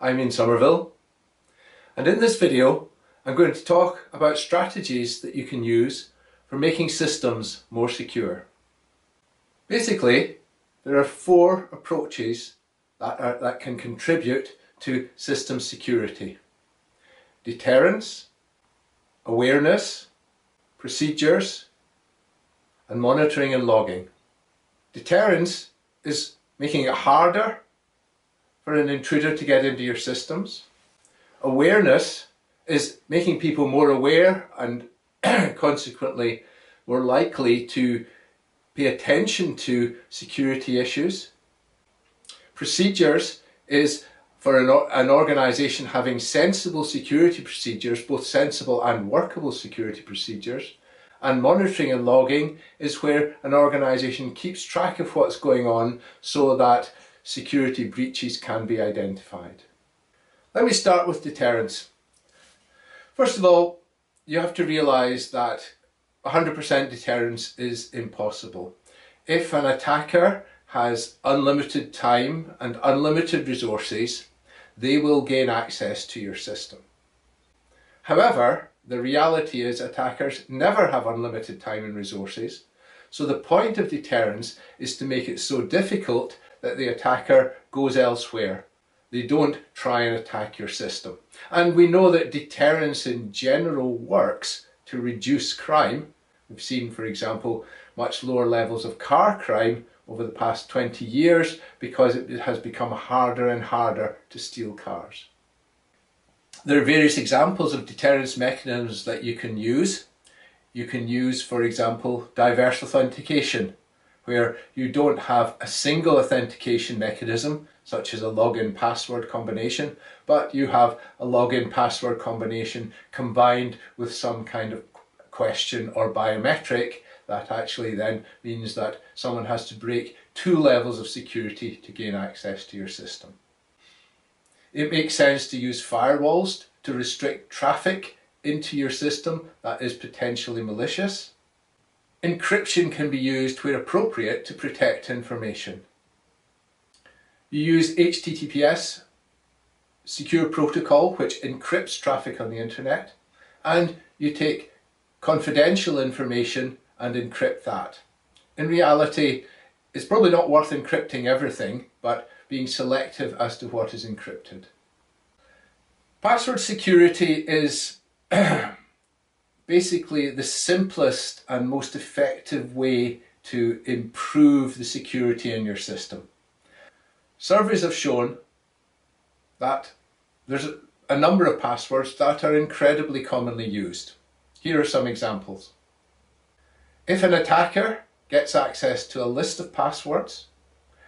I'm Ian Sommerville and in this video I'm going to talk about strategies that you can use for making systems more secure. Basically there are four approaches that, are, that can contribute to system security. Deterrence, awareness, procedures and monitoring and logging. Deterrence is making it harder for an intruder to get into your systems. Awareness is making people more aware and consequently more likely to pay attention to security issues. Procedures is for an, an organisation having sensible security procedures, both sensible and workable security procedures. And monitoring and logging is where an organisation keeps track of what's going on so that security breaches can be identified. Let me start with deterrence. First of all, you have to realise that 100% deterrence is impossible. If an attacker has unlimited time and unlimited resources, they will gain access to your system. However, the reality is attackers never have unlimited time and resources, so the point of deterrence is to make it so difficult that the attacker goes elsewhere. They don't try and attack your system. And we know that deterrence in general works to reduce crime. We've seen, for example, much lower levels of car crime over the past 20 years because it has become harder and harder to steal cars. There are various examples of deterrence mechanisms that you can use. You can use, for example, diverse authentication where you don't have a single authentication mechanism, such as a login password combination, but you have a login password combination combined with some kind of question or biometric that actually then means that someone has to break two levels of security to gain access to your system. It makes sense to use firewalls to restrict traffic into your system that is potentially malicious. Encryption can be used where appropriate to protect information. You use HTTPS secure protocol which encrypts traffic on the internet and you take confidential information and encrypt that. In reality, it's probably not worth encrypting everything, but being selective as to what is encrypted. Password security is basically the simplest and most effective way to improve the security in your system. Surveys have shown that there's a number of passwords that are incredibly commonly used. Here are some examples. If an attacker gets access to a list of passwords,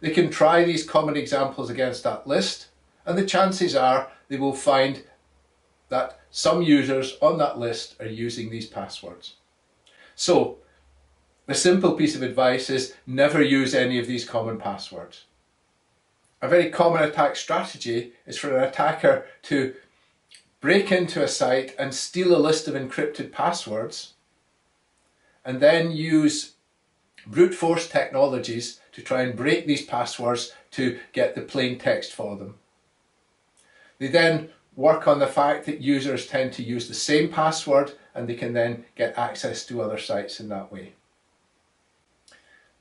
they can try these common examples against that list and the chances are they will find that some users on that list are using these passwords. So the simple piece of advice is never use any of these common passwords. A very common attack strategy is for an attacker to break into a site and steal a list of encrypted passwords and then use brute force technologies to try and break these passwords to get the plain text for them. They then work on the fact that users tend to use the same password and they can then get access to other sites in that way.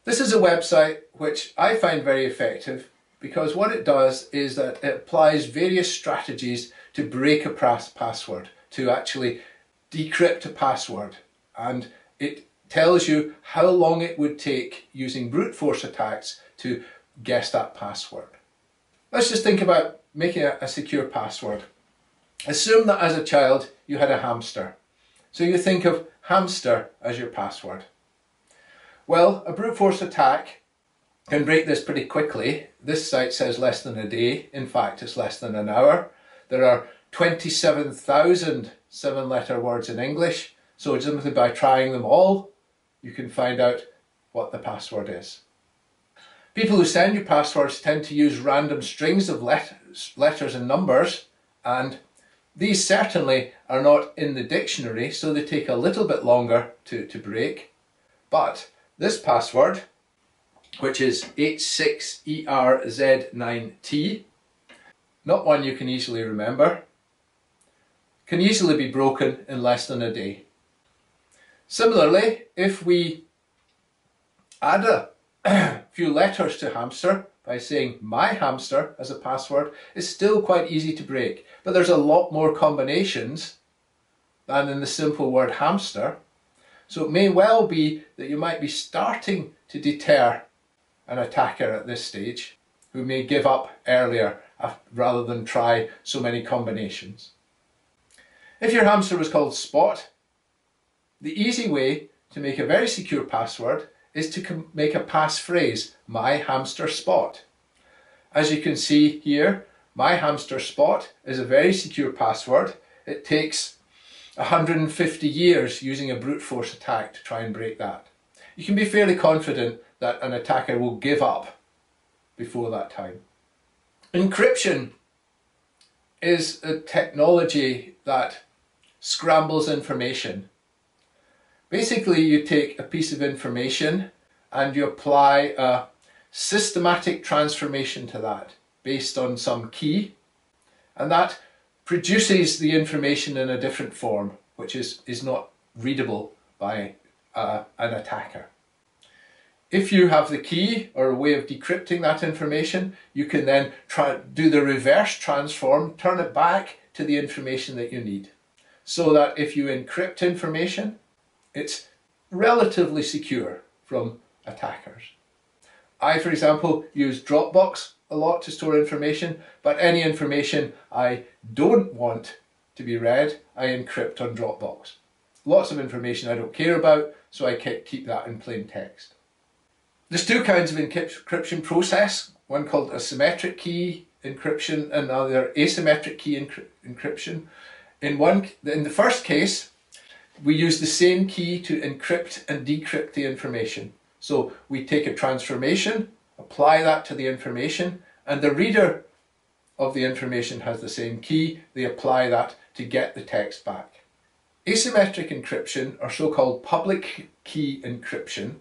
This is a website which I find very effective because what it does is that it applies various strategies to break a password, to actually decrypt a password and it tells you how long it would take using brute force attacks to guess that password. Let's just think about making a, a secure password. Assume that as a child you had a hamster. So you think of hamster as your password. Well, a brute force attack can break this pretty quickly. This site says less than a day. In fact, it's less than an hour. There are 27,000 seven letter words in English. So simply by trying them all, you can find out what the password is. People who send you passwords tend to use random strings of let letters and numbers and these certainly are not in the dictionary, so they take a little bit longer to, to break. But this password, which is H6ERZ9T, not one you can easily remember, can easily be broken in less than a day. Similarly, if we add a few letters to hamster by saying my hamster as a password, is still quite easy to break. But there's a lot more combinations than in the simple word hamster. So it may well be that you might be starting to deter an attacker at this stage who may give up earlier uh, rather than try so many combinations. If your hamster was called Spot, the easy way to make a very secure password is to make a passphrase, my hamster spot. As you can see here, my hamster spot is a very secure password. It takes 150 years using a brute force attack to try and break that. You can be fairly confident that an attacker will give up before that time. Encryption is a technology that scrambles information. Basically, you take a piece of information and you apply a systematic transformation to that based on some key, and that produces the information in a different form, which is, is not readable by uh, an attacker. If you have the key or a way of decrypting that information, you can then try do the reverse transform, turn it back to the information that you need. So that if you encrypt information, it's relatively secure from attackers. I, for example, use Dropbox a lot to store information, but any information I don't want to be read, I encrypt on Dropbox. Lots of information I don't care about, so I keep that in plain text. There's two kinds of encryption process, one called a symmetric key encryption and another asymmetric key encryption. In one, in the first case, we use the same key to encrypt and decrypt the information. So we take a transformation, apply that to the information, and the reader of the information has the same key. They apply that to get the text back. Asymmetric encryption, or so-called public key encryption,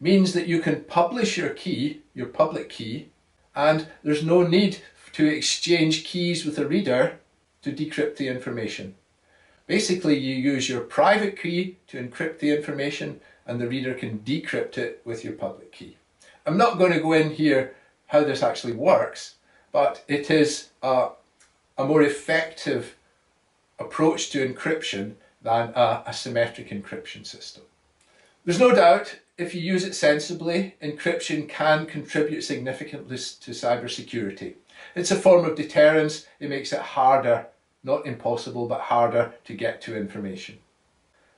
means that you can publish your key, your public key, and there's no need to exchange keys with the reader to decrypt the information. Basically, you use your private key to encrypt the information and the reader can decrypt it with your public key. I'm not going to go in here how this actually works, but it is a, a more effective approach to encryption than a, a symmetric encryption system. There's no doubt if you use it sensibly, encryption can contribute significantly to cybersecurity. It's a form of deterrence. It makes it harder, not impossible, but harder to get to information.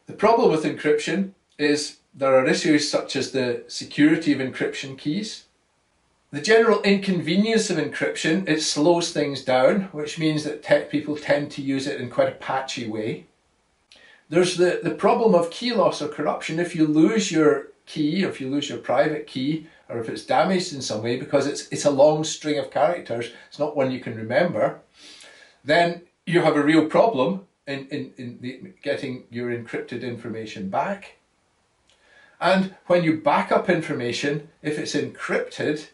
The problem with encryption is there are issues such as the security of encryption keys. The general inconvenience of encryption, it slows things down, which means that tech people tend to use it in quite a patchy way. There's the, the problem of key loss or corruption. If you lose your key, if you lose your private key, or if it's damaged in some way because it's, it's a long string of characters, it's not one you can remember, then you have a real problem in, in, in the, getting your encrypted information back. And when you back up information, if it's encrypted,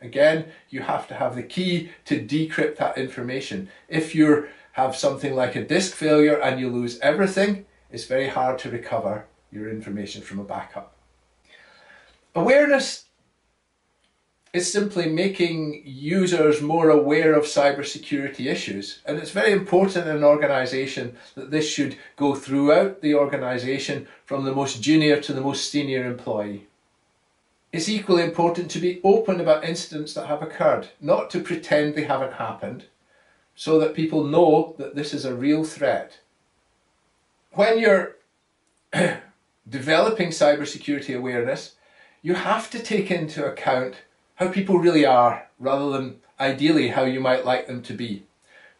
again, you have to have the key to decrypt that information. If you have something like a disk failure and you lose everything, it's very hard to recover your information from a backup. Awareness is simply making users more aware of cybersecurity issues. And it's very important in an organisation that this should go throughout the organisation from the most junior to the most senior employee. It's equally important to be open about incidents that have occurred, not to pretend they haven't happened, so that people know that this is a real threat. When you're developing cybersecurity awareness, you have to take into account how people really are rather than ideally how you might like them to be.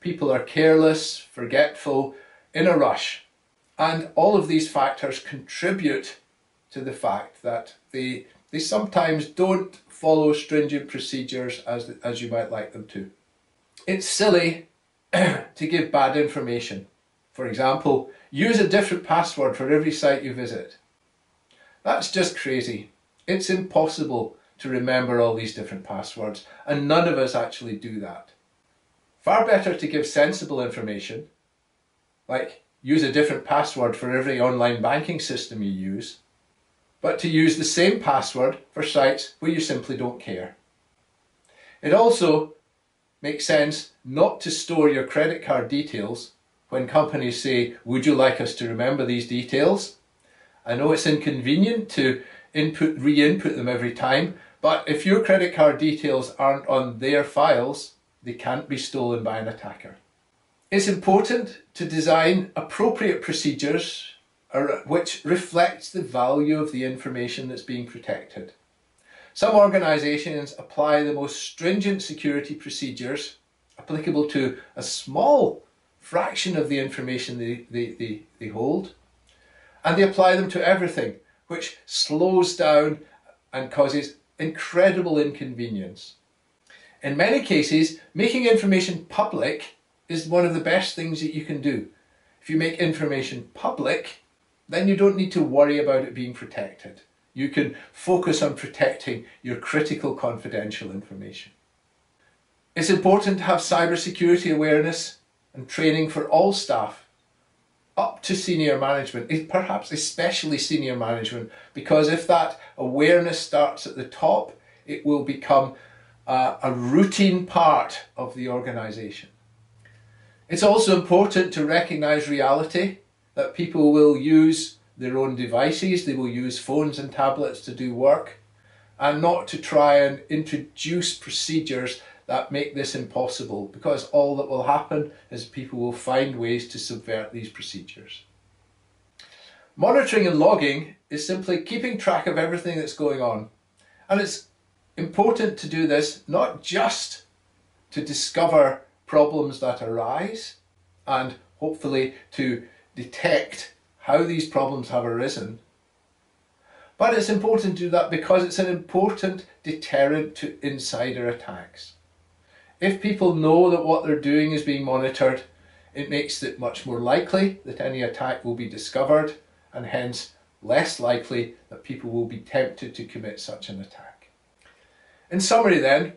People are careless, forgetful, in a rush. And all of these factors contribute to the fact that they, they sometimes don't follow stringent procedures as, as you might like them to. It's silly to give bad information. For example, use a different password for every site you visit. That's just crazy. It's impossible to remember all these different passwords and none of us actually do that. Far better to give sensible information, like use a different password for every online banking system you use, but to use the same password for sites where you simply don't care. It also makes sense not to store your credit card details when companies say, would you like us to remember these details? I know it's inconvenient to input, re-input them every time, but if your credit card details aren't on their files, they can't be stolen by an attacker. It's important to design appropriate procedures which reflects the value of the information that's being protected. Some organisations apply the most stringent security procedures applicable to a small fraction of the information they, they, they, they hold, and they apply them to everything, which slows down and causes incredible inconvenience. In many cases, making information public is one of the best things that you can do. If you make information public, then you don't need to worry about it being protected. You can focus on protecting your critical confidential information. It's important to have cybersecurity awareness and training for all staff up to senior management, perhaps especially senior management, because if that awareness starts at the top, it will become a, a routine part of the organisation. It's also important to recognise reality, that people will use their own devices, they will use phones and tablets to do work, and not to try and introduce procedures that make this impossible because all that will happen is people will find ways to subvert these procedures. Monitoring and logging is simply keeping track of everything that's going on. And it's important to do this not just to discover problems that arise and hopefully to detect how these problems have arisen. But it's important to do that because it's an important deterrent to insider attacks. If people know that what they're doing is being monitored, it makes it much more likely that any attack will be discovered and hence less likely that people will be tempted to commit such an attack. In summary then,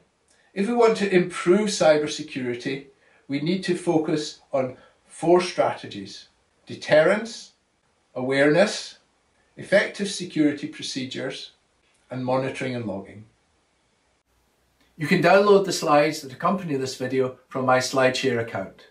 if we want to improve cybersecurity, we need to focus on four strategies. Deterrence, awareness, effective security procedures, and monitoring and logging. You can download the slides that accompany this video from my SlideShare account.